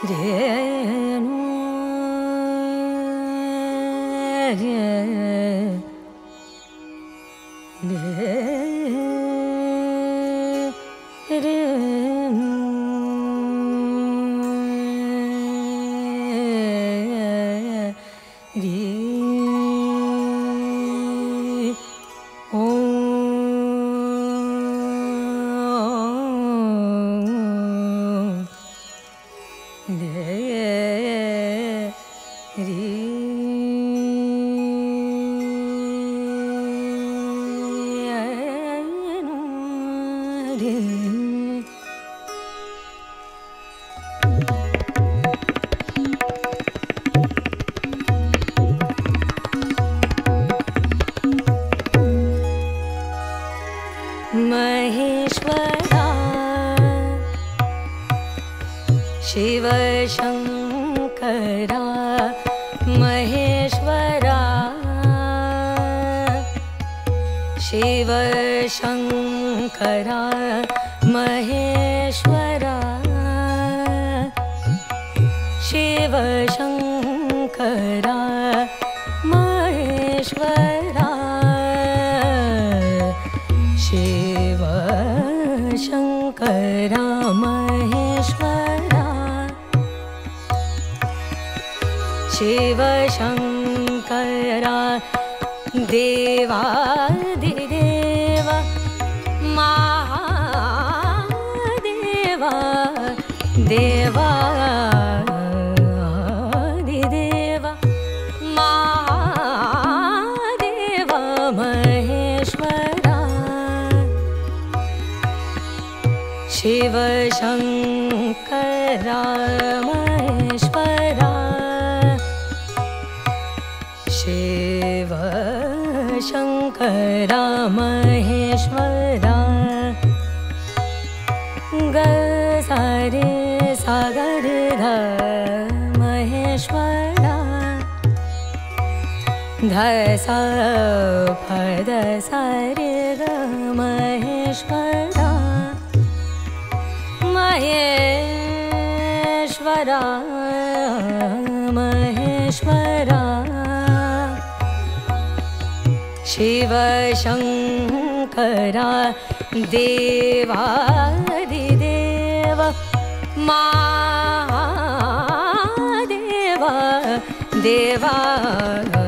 Yeah. महेश्वरा शिवशङ्करा महेश्वरा। शिवशङ्करा महेश्वरा। शिवशङ्करा महेश्वरा। शिव शङ्करा महेश्वरा शिवशङ्करा देवादिदेव महादेवा देवा दिदेव महादेव महेश्वरा। शिवशङ्करा महेश्वरा शङ्करा महेश्वरा ग सारे सागर ध महेश्वरा। ध स पद सारे ग महेश्वरा। महेश्वरा महेश्वरा शिवशङ्करा देवादिदेव महादेवा देवा। दिदेव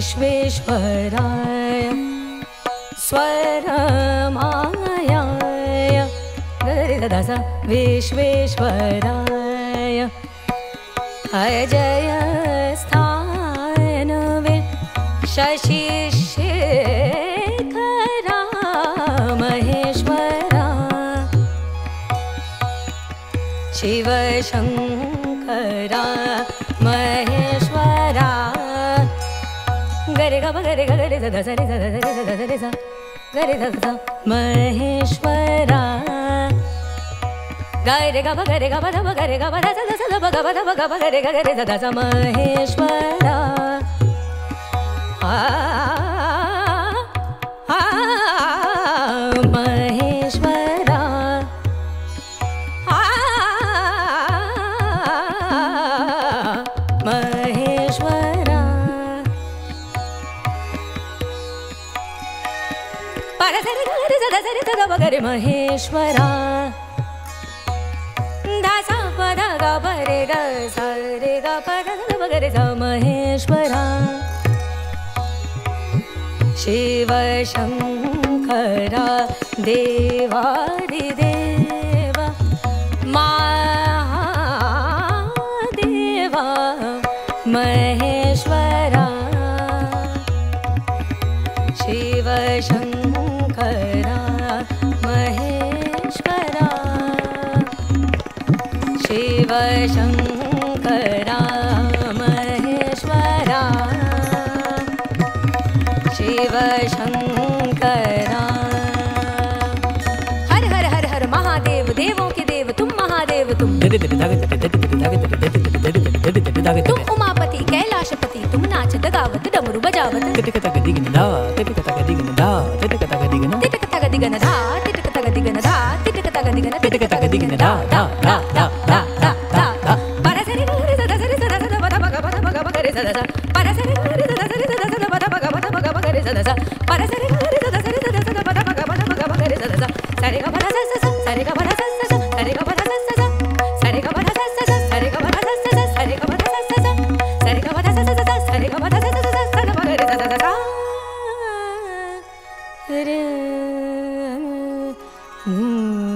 विश्वेश्वराय स्वरमायाय गरिदधस विश्वेश्वराय। अजय स्थानवे शशिशेखरा महेश्वरा। शिवशङ्करा महेश्वरा महेश्वरा ग गरे ग ध ग गरे ग ध ध ध ध ग ग ध ग ग गरे ग गरे ध ध महेश्वरा महेश्वरा। दसा पदा गा परे दे महेश्वरा। शिव शंखरा देवारि देवा महेश्वरा। शिव शंखरा हर हर हर हर महादेव देवों के तुम उमापति कैलाशपति तुम नाचत गावत डमरू बजावत तिटक तग दिगन धा तिटक तग दिगन धा तिटक तग दिगन धा तिटक तग दिगन तिटक तग दिगन धा धा धा धा धा धा धा Mm.